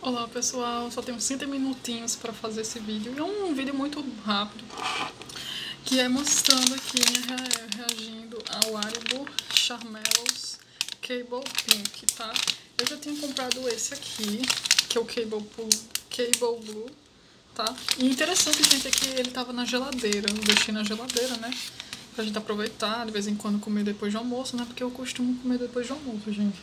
Olá pessoal, só tenho 5 minutinhos para fazer esse vídeo. É um vídeo muito rápido, que é mostrando aqui, reagindo ao Haribo Charmelos Cable Pink, tá? Eu já tinha comprado esse aqui, que é o Cable, Cable Blue, tá? E interessante, gente, é que ele tava na geladeira, eu deixei na geladeira, né? Pra gente aproveitar, de vez em quando comer depois de almoço, né? Porque eu costumo comer depois de almoço, gente.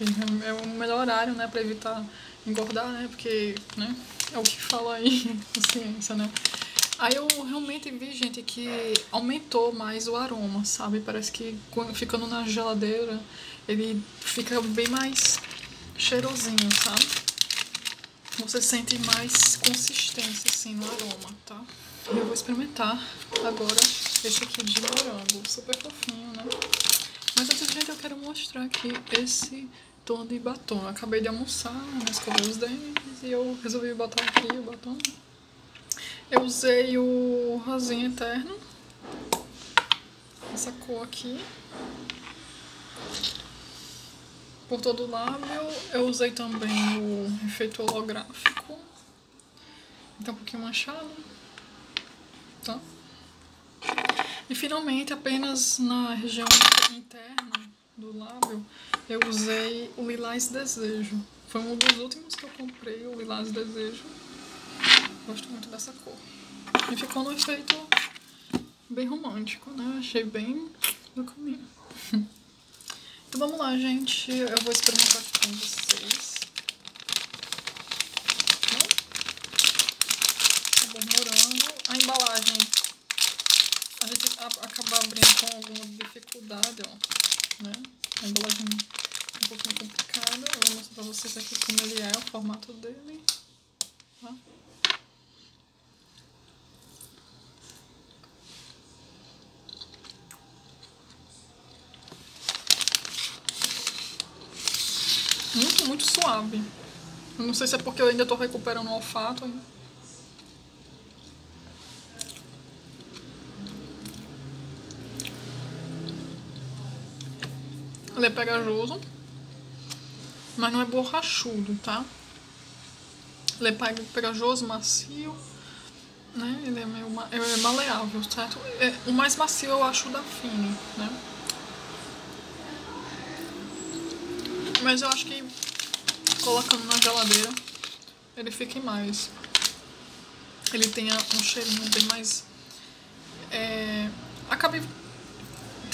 É o melhor horário, né? Pra evitar engordar, né? Porque, né? É o que fala aí na ciência, né? Aí eu realmente vi, gente, que aumentou mais o aroma, sabe? Parece que ficando na geladeira, ele fica bem mais cheirosinho, sabe? Você sente mais consistência, assim, no aroma, tá? Eu vou experimentar agora esse aqui de morango, super fofinho, né? Mas antes, gente, eu quero mostrar aqui esse tom de batom. Eu acabei de almoçar, né, escovei os dentes e eu resolvi botar aqui o batom. Eu usei o rosinha eterno, essa cor aqui. Por todo o lábio, eu usei também o efeito holográfico. Tá um pouquinho manchado, tá? E finalmente, apenas na região interna do lábio, eu usei o Lilás Desejo. Foi um dos últimos que eu comprei, o Lilás Desejo. Gosto muito dessa cor. E ficou no efeito bem romântico, né? Achei bem do caminho. Então vamos lá, gente. Eu vou experimentar com vocês. Sabor morango. A embalagem, a gente acaba abrindo com alguma dificuldade, ó. Né? A embalagem é um pouquinho complicada. Eu vou mostrar pra vocês aqui como ele é, o formato dele. Tá? Muito, muito suave. Eu não sei se é porque eu ainda tô recuperando o olfato. Ele é pegajoso, mas não é borrachudo, tá? Ele é pegajoso, macio, né? Ele é meio é maleável, certo? É, o mais macio eu acho o da Fini, né? Mas eu acho que colocando na geladeira ele fica mais. Ele tem um cheirinho bem mais. É, acabei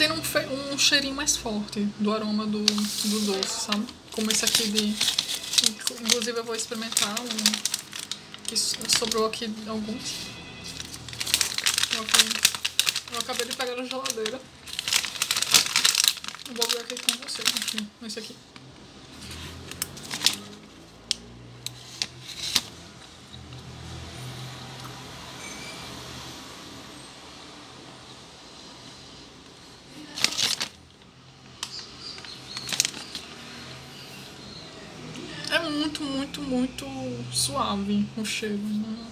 tendo um, um cheirinho mais forte do aroma do, do doce, sabe? Como esse aqui de. Inclusive eu vou experimentar um. Que sobrou aqui alguns. Eu acabei de pegar na geladeira. Eu vou ver aqui com vocês aqui, esse aqui. Muito, muito, muito suave o cheiro. Né?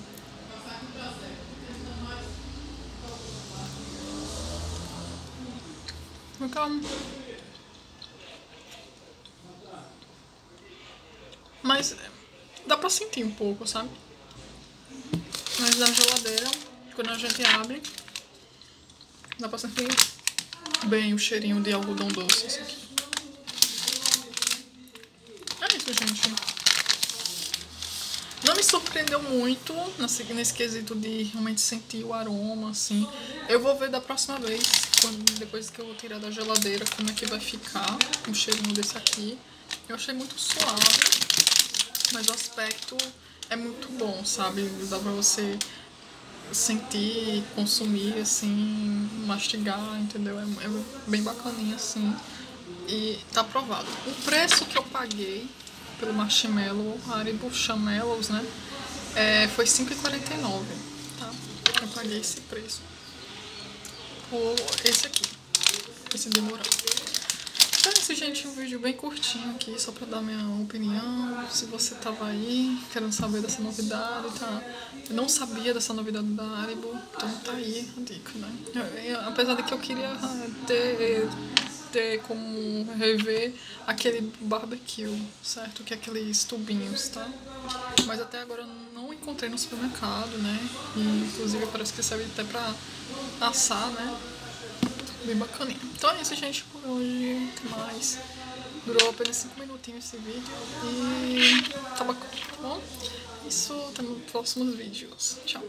Mas dá pra sentir um pouco, sabe? Mas na geladeira, quando a gente abre, dá pra sentir bem o cheirinho de algodão doce. Isso aqui. Isso, gente. Não me surpreendeu muito nesse, nesse quesito de realmente sentir o aroma, assim. Eu vou ver da próxima vez, quando, depois que eu tirar da geladeira, como é que vai ficar o cheirinho desse aqui. Eu achei muito suave mas o aspecto é muito bom, sabe? Dá pra você sentir, consumir, assim, mastigar, entendeu? É, é bem bacaninha, assim. E tá aprovado. O preço que eu paguei pelo marshmallow Haribo Chamelos, né? É, foi R$5,49, tá? Eu paguei esse preço. Por esse aqui. Esse demorado. Então é isso, gente. Um vídeo bem curtinho aqui, só pra dar minha opinião. Se você tava aí querendo saber dessa novidade, tá? Eu não sabia dessa novidade da Haribo, então tá aí a dica, né? Eu, eu, apesar de que eu queria ter ter como rever aquele barbecue, certo? Que é aqueles tubinhos, tá? Mas até agora não encontrei no supermercado, né? E inclusive parece que serve até pra assar, né? Bem bacaninha. Então é isso, gente, por hoje. Mais. Durou apenas 5 minutinhos esse vídeo e tá bacana, tá bom? Isso, até nos próximos vídeos. Tchau.